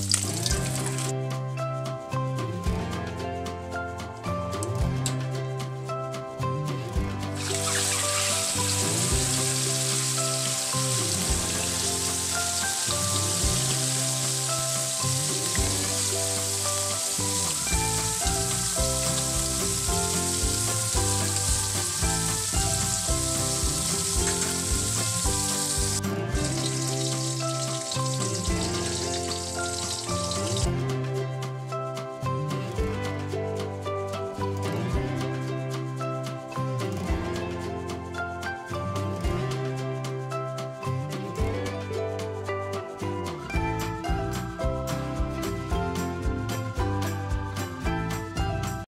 음.